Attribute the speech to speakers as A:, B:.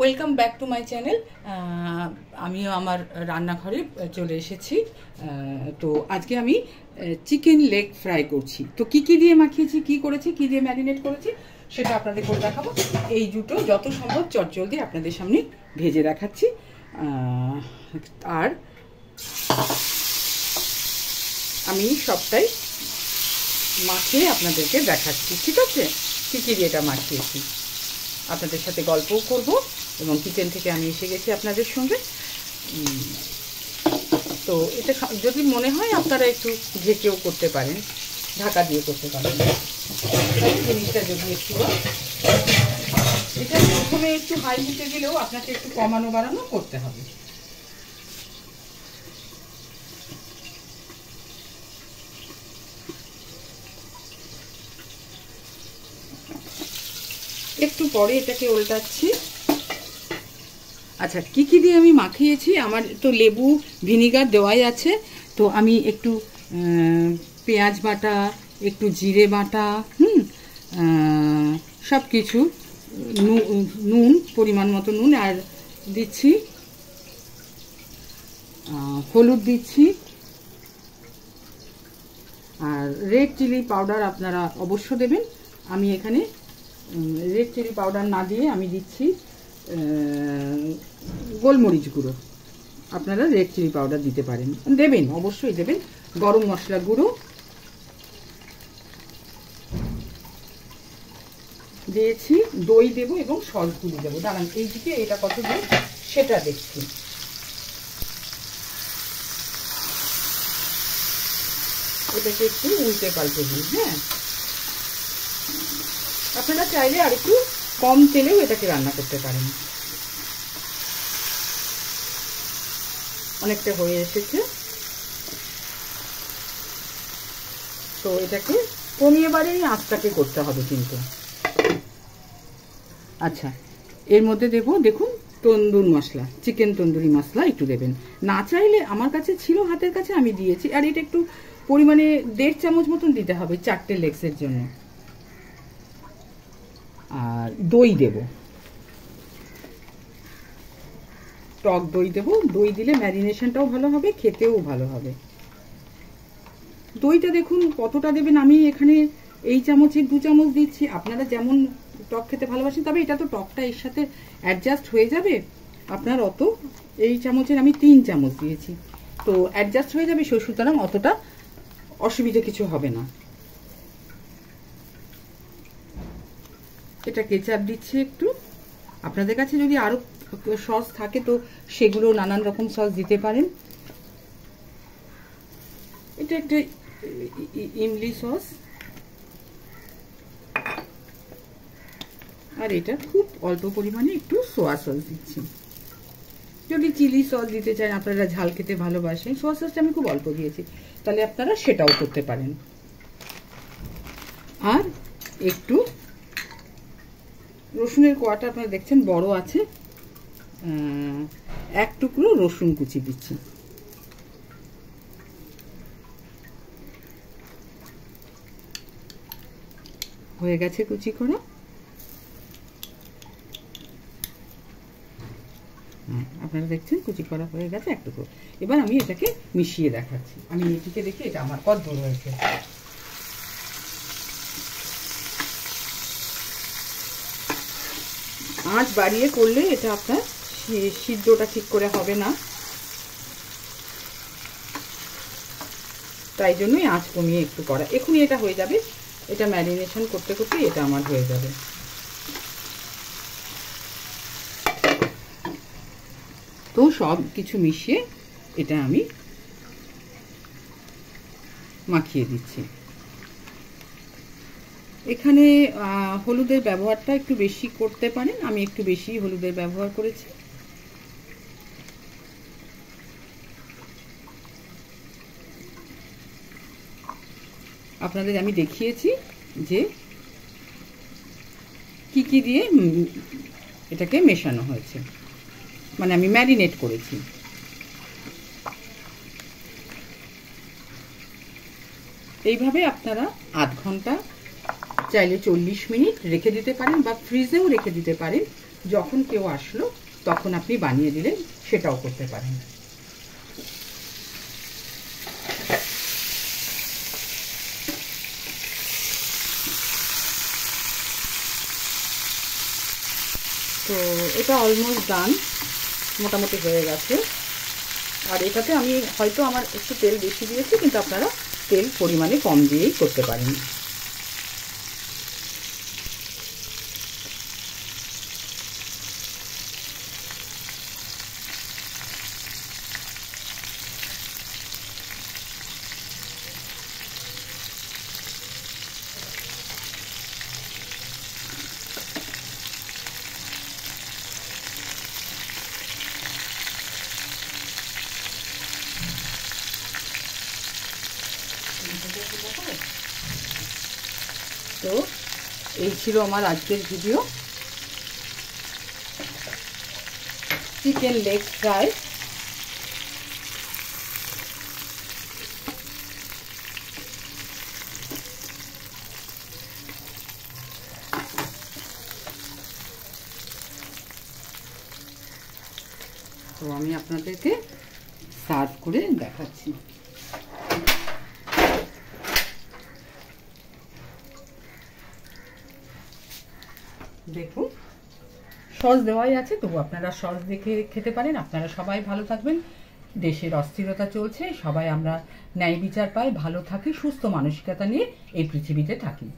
A: Welcome back to my channel আমিও আমার রান্নাঘরে চলে এসেছি। তো আজকে আমি চিকেন লেগ ফ্রাই করছি। তো কি কি দিয়ে মাখিয়েছি, কি করেছি, কি দিয়ে ম্যারিনেট করেছি, সেটা আপনাদের করে দেখাবো। এই দুটো যত সম্ভব চটজলদি আপনাদের সামনে ভেজে দেখাচ্ছি। আর আমি সবটাই মাখিয়ে আপনাদেরকে দেখাচ্ছি। ঠিক আছে? কী কী দিয়ে এটা মাখিয়েছি? আপনাদের সাথে গল্পও করব। এবং কিচেন থেকে আমি এসে গেছি আপনাদের সঙ্গে। তো এটা যদি মনে হয় আপনারা একটু ঢেকেও করতে পারেন, ঢাকা দিয়ে করতে পারেন। জিনিসটা যদি একটু এটা প্রথমে একটু হাই হিটে দিলেও আপনাকে একটু কমানো বাড়ানো করতে হবে। একটু পরে এটাকে উল্টাচ্ছি আচ্ছা কি কি দিয়ে আমি মাখিয়েছি? আমার তো লেবু, ভিনিগার দেওয়াই আছে। তো আমি একটু পেঁয়াজ বাটা, একটু জিরে বাটা, হুম সব কিছু নুন, পরিমাণ মতো নুন, আর দিচ্ছি হলুদ দিচ্ছি। আর রেড চিলি পাউডার আপনারা অবশ্য দেবেন। আমি এখানে রেড চিলি পাউডার না দিয়ে আমি দিচ্ছি। গোলমরিচ গুঁড়ো। আপনারা রেড চিলি পাউডার দিতে পারেন। দেবেন, অবশ্যই দেবেন। গরম মশলা গুঁড়ো। দিয়েছি, দই দেবো এবং সস গুঁড়ো দেবো। দাঁড়ান, এই দিকে এটা কত দিই সেটা দেখছি। এটাকে একটু উল্টে পাল্টে দিই হ্যাঁ? আপনারা চাইলে আর একটু কম তেলেও এটাকে রান্না করতে পারেন। অনেকটা হয়ে এসেছে। তো এটাকে কমিয়ে বাড়িয়ে আঁচটাকে করতে হবে কিন্তু। আচ্ছা এর মধ্যে দেব, দেখুন, তন্দুর মশলা, চিকেন তন্দুরি মশলা একটু দেবেন। না চাইলে আমার কাছে ছিল, হাতের কাছে আমি দিয়েছি, আর এটা একটু পরিমাণে দেড় চামচ মতন দিতে হবে, চারটে লেগসের জন্য। আর দই দেব। টক দই দেব। দই দিলে ম্যারিনেশনটাও ভালো হবে, খেতেও ভালো হবে। দইটা দেখুন কতটা দেবেন। আমি এখানে এই চামচের দু চামচ দিচ্ছি। আপনারা যেমন টক খেতে ভালোবাসেন, তবে এটা তো টকটা এর সাথে অ্যাডজাস্ট হয়ে যাবে। আপনার অত এই চামচের আমি তিন চামচ দিয়েছি। তো অ্যাডজাস্ট হয়ে যাবে সুতরাং অতটা অসুবিধা কিছু হবে না। এটা কেচাপ দিচ্ছি একটু। আপনাদের কাছে যদি আরও সস থাকে তো সেগুলো নানান রকম সস দিতে পারেন। এটা একটা ইমলি সস আর এটা খুব অল্প পরিমাণে একটু সোয়া সস দিচ্ছি। যদি চিলি সস দিতে চান, আপনারা ঝাল খেতে ভালোবাসেন সোয়া সসটা আমি খুব অল্প দিয়েছি। তাহলে আপনারা সেটাও করতে পারেন। আর একটু রসুনের কোয়াটা আপনারা দেখছেন, বড় আছে। এক টুকরো রসুন কুচি দিচ্ছি। হয়ে গেছে কুচি করা। আপনারা দেখছেন, কুচি করা হয়ে গেছে এক টুকরো। এবার আমি এটাকে মিশিয়ে দেখাচ্ছি। আমি এটিকে দেখি এটা আমার কত দূর হয়েছে। আঁচ বাড়িয়ে করলে এটা আপনার সিদ্ধটা ঠিক করে হবে না। তাই জন্যই আঁচ কমিয়ে একটু করা। এখনই এটা হয়ে যাবে। এটা ম্যারিনেশন করতে করতে এটা আমার হয়ে যাবে। তো সব কিছু মিশিয়ে এটা আমি মাখিয়ে দিচ্ছি। এখানে হলুদের ব্যবহারটা একটু বেশি করতে পারেন। আমি একটু বেশি হলুদের ব্যবহার করেছি। আপনাদের আমি দেখিয়েছি যে কি কি দিয়ে এটাকে মেশানো হয়েছে। মানে আমি ম্যারিনেট করেছি। এইভাবে আপনারা আধ ঘণ্টা চাইলে চল্লিশ মিনিট রেখে দিতে পারেন বা ফ্রিজেও রেখে দিতে পারেন। যখন কেউ আসলো, তখন আপনি বানিয়ে দিলেন সেটাও করতে পারেন। তো এটা অলমোস্ট ডান মোটামুটি হয়ে গেছে। আর এটাতে আমি হয়তো আমার একটু তেল বেশি দিয়েছি, কিন্তু আপনারা তেল পরিমাণে কম দিয়েই করতে পারেন। তো এই ছিল আমার আজকের ভিডিও চিকেন লেগ ফ্রাই তো আমি আপনাদেরকে সার্ভ করে দেখাচ্ছি। দেখুন। সস দেওয়াই আছে, তবু আপনারা সস দেখে খেতে পারেন। আপনারা সবাই ভালো থাকবেন। দেশের অস্থিরতা চলছে, সবাই আমরা ন্যায় বিচার পাই, ভালো থাকি, সুস্থ মানসিকতা নিয়ে এই পৃথিবীতে থাকি।